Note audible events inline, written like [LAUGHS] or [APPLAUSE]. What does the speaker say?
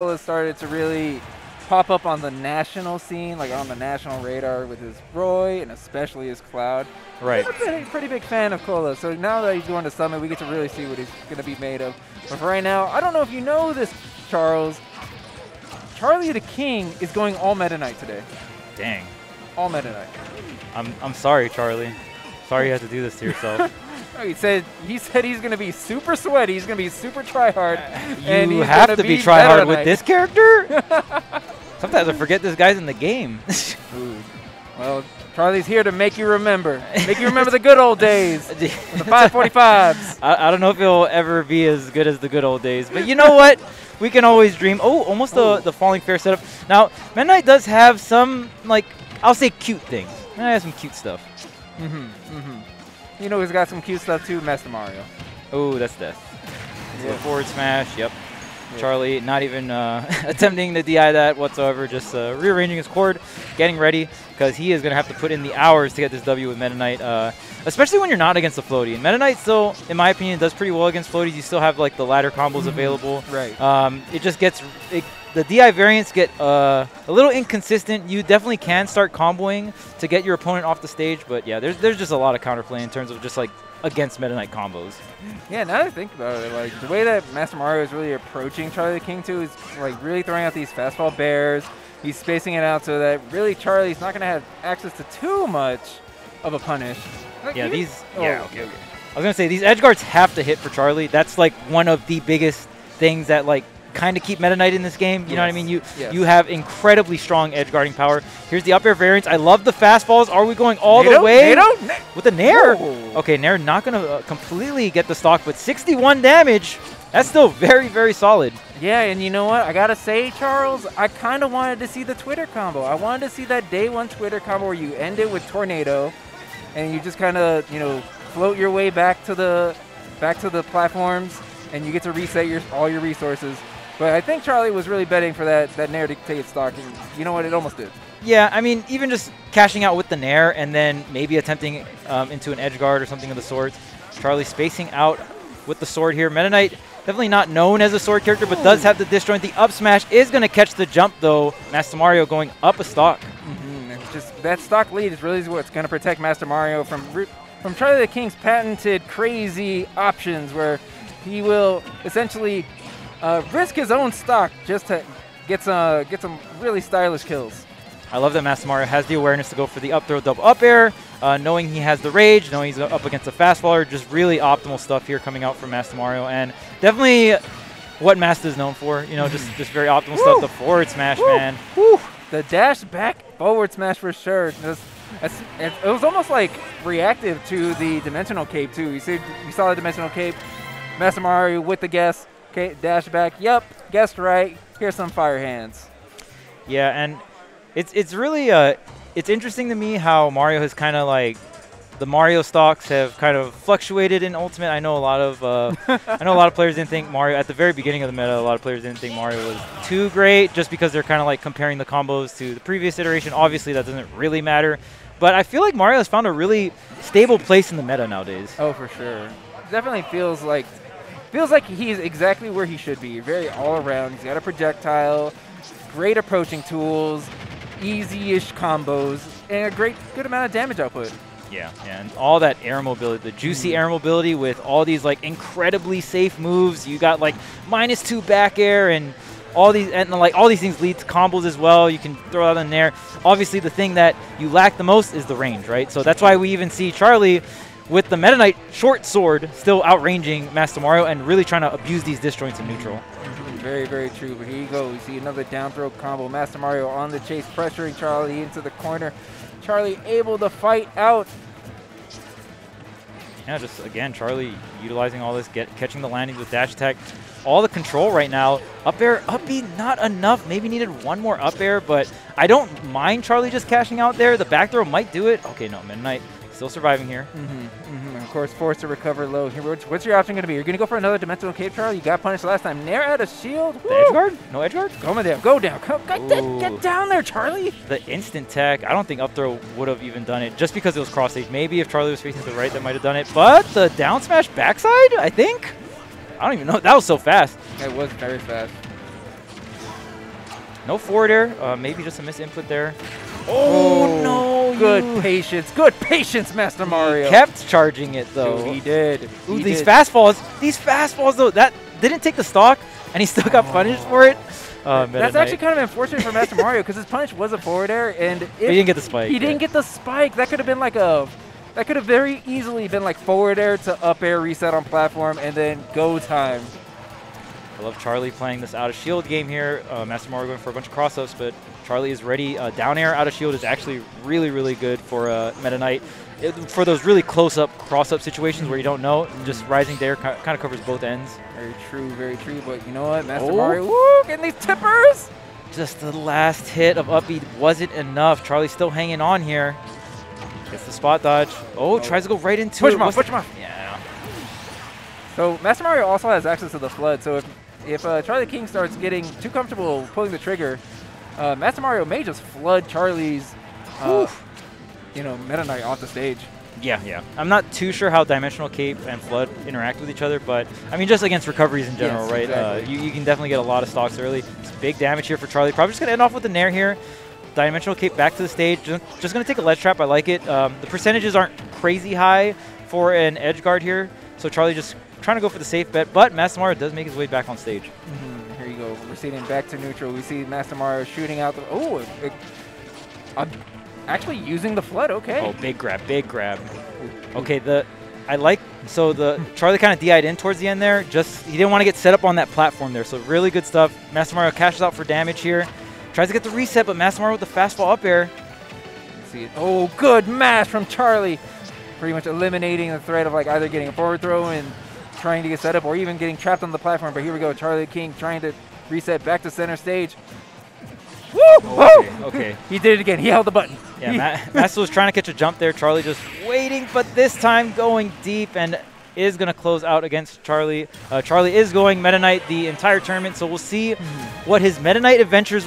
has started to really pop up on the national scene, like on the national radar with his Roy and especially his Cloud. Right. I'm a pretty, pretty big fan of Cola. So now that he's going to Summit, we get to really see what he's going to be made of. But for right now, I don't know if you know this, Charles. Charlie the King is going all Meta Knight today. Dang. All Meta Knight. I'm, I'm sorry, Charlie. Sorry you had to do this to yourself. [LAUGHS] He said he said he's going to be super sweaty. He's going to be super try hard. and you he's have to be Meta try hard with this character? [LAUGHS] Sometimes I forget this guy's in the game. Well, Charlie's here to make you remember. Make you remember the good old days. [LAUGHS] The 545s. I, I don't know if it'll ever be as good as the good old days, but you know what? We can always dream. Oh, almost the, Oh. the falling fair setup. Now, Meta Knight does have some, like, I'll say cute things. Knight has some cute stuff. Mm-hmm. Mm-hmm. You know he's got some cute stuff too, Masta Mario. Oh, that's death. Yeah. forward smash, yep. Yeah. Charlie not even uh, [LAUGHS] attempting to DI that whatsoever, just uh, rearranging his cord, getting ready, because he is going to have to put in the hours to get this W with Meta Knight, uh, especially when you're not against the floaty. And Meta Knight still, in my opinion, does pretty well against floaties. You still have like the ladder combos available. Right. Um, it just gets it, the DI variants get uh, a little inconsistent. You definitely can start comboing to get your opponent off the stage, but yeah, there's there's just a lot of counterplay in terms of just like against Meta Knight combos. Yeah, now that I think about it, like the way that Masta Mario is really approaching Charlie the King too is like really throwing out these fastball bears. He's spacing it out so that really Charlie's not going to have access to too much of a punish. Like, Yeah, these. oh, yeah, okay, okay. I was gonna say these edge guards have to hit for Charlie. That's like one of the biggest things that like kind of keep Meta Knight in this game. You know what I mean? You yes. you have incredibly strong edge guarding power. Here's the up air variance. I love the fastballs. Are we going all the way NATO? Na- with the Nair? Whoa. Okay, Nair not gonna uh, completely get the stock, but 61 damage. That's still very very solid. Yeah, and you know what? I gotta say, Charles, I kind of wanted to see the Twitter combo. I wanted to see that day one Twitter combo where you end it with tornado, and you just kind of, you know, float your way back to the back to the platforms, and you get to reset your all your resources. But I think Charlie was really betting for that that Nair to take its stock, and you know what? It almost did. Yeah, I mean, even just cashing out with the Nair and then maybe attempting um, into an edge guard or something of the sort. Charlie spacing out with the sword here. Meta Knight definitely not known as a sword character, but does have the disjoint. The up smash is going to catch the jump, though. Masta Mario going up a stock. Mm-hmm. Just that stock lead is really what's going to protect Masta Mario from from Charlie the King's patented crazy options, where he will essentially uh, risk his own stock just to get some get some really stylish kills. I love that Masta Mario has the awareness to go for the up throw double up air, uh, knowing he has the rage, knowing he's up against a fast faller. Just really optimal stuff here coming out from Masta Mario, and definitely what Masta is known for. You know, just just very optimal stuff. The forward smash, Woo. man. Woo! The dash back forward smash for sure. Just, it, it was almost like reactive to the dimensional cape too. You see, you saw the dimensional cape. Masta Mario with the guess. Okay, dash back. Yep, guessed right. Here's some fire hands. Yeah, and it's it's really uh it's interesting to me how Mario has kind of like the Mario stocks have kind of fluctuated in Ultimate. I know a lot of uh, I know a lot of players didn't think Mario at the very beginning of the meta. A lot of players didn't think Mario was too great just because they're kind of like comparing the combos to the previous iteration. Obviously, that doesn't really matter. But I feel like Mario has found a really stable place in the meta nowadays. Oh, for sure. Definitely feels like feels like he's exactly where he should be. Very all around. He's got a projectile, great approaching tools, easy-ish combos, and a great good amount of damage output. Yeah, and all that air mobility, the juicy hmm. air mobility with all these like incredibly safe moves. You got like minus two back air and all these and like all these things lead to combos as well. You can throw out in there. Obviously, the thing that you lack the most is the range, right? So that's why we even see Charlie with the Meta Knight short sword still outranging Masta Mario and really trying to abuse these disjoints in neutral. Very, very true. But here you go. We see another down throw combo. Masta Mario on the chase, pressuring Charlie into the corner. Charlie able to fight out. Yeah, just again, Charlie utilizing all this, get catching the landings with dash attack. All the control right now. Up air, up B, not enough. Maybe needed one more up air, but I don't mind Charlie just cashing out there. The back throw might do it. Okay, no, Meta Knight still surviving here. Mm-hmm, mm-hmm. Of course, forced to recover low. What's, your option going to be? You're going to go for another dimensional cape, Charlie? You got punished last time. Nair out of shield. The edge guard? No edge guard? Go down. Go down. Come, get, get down there, Charlie. The instant tech, I don't think up throw would have even done it just because it was cross stage. Maybe if Charlie was facing to the right, that might have done it. But the down smash backside, I think? I don't even know. That was so fast. It was very fast. No forward air. Uh, maybe just a misinput there. Oh, no! Good patience. Good patience, Masta Mario. Kept charging it though. Dude, he did. Ooh, He these did. fastballs. These fastballs though. That didn't take the stock, and he still got punished for it. Uh, That's actually kind of unfortunate for Masta Mario because his punish was a forward air, and if he didn't get the spike. he yeah. didn't get the spike, that could have been like a, that could have very easily been like forward air to up air reset on platform, and then go time. I love Charlie playing this out of shield game here. Uh, Masta Mario going for a bunch of cross-ups, but Charlie is ready. Uh, down air out of shield is actually really, really good for uh, Meta Knight. It, for those really close-up cross-up situations where you don't know, just rising there kind of covers both ends. Very true, very true. But you know what, Masta Oh. Mario, woo, getting these tippers. Just the last hit of up B wasn't enough. Charlie's still hanging on here. Gets the spot dodge. Oh, Oh. tries to go right into Push it. him off, push him off. Yeah. So Masta Mario also has access to the FLUDD. So if if uh, Charlie King starts getting too comfortable pulling the trigger, uh, Masta Mario may just flood Charlie's, uh, you know, Meta Knight off the stage. Yeah, yeah. I'm not too sure how Dimensional Cape and FLUDD interact with each other, but I mean, just against recoveries in general, Yes, right? exactly. Uh, you, you can definitely get a lot of stocks early. It's big damage here for Charlie. Probably just going to end off with the Nair here. Dimensional Cape back to the stage. Just, just going to take a ledge trap. I like it. Um, the percentages aren't crazy high for an edge guard here, so Charlie just trying to go for the safe bet, but Masta Mario does make his way back on stage. Mhm, Here you go. We're seeing back to neutral. We see Masta Mario shooting out the. Oh, I'm actually using the FLUDD. Okay. Oh, big grab, big grab. Okay, the I like so the Charlie kind of DI'd in towards the end there. Just he didn't want to get set up on that platform there. So really good stuff. Masta Mario cashes out for damage here. Tries to get the reset, but Masta Mario with the fastball up air. Let's see it. Oh, good mash from Charlie. Pretty much eliminating the threat of like either getting a forward throw and trying to get set up or even getting trapped on the platform. But here we go. Charlie King trying to reset back to center stage. Woo! Okay, Woo! okay. [LAUGHS] he did it again. He held the button. Yeah, He- Ma- [LAUGHS] Masta was trying to catch a jump there. Charlie just waiting, but this time going deep and is going to close out against Charlie. Uh, Charlie is going Meta Knight the entire tournament, so we'll see what his Meta Knight adventures will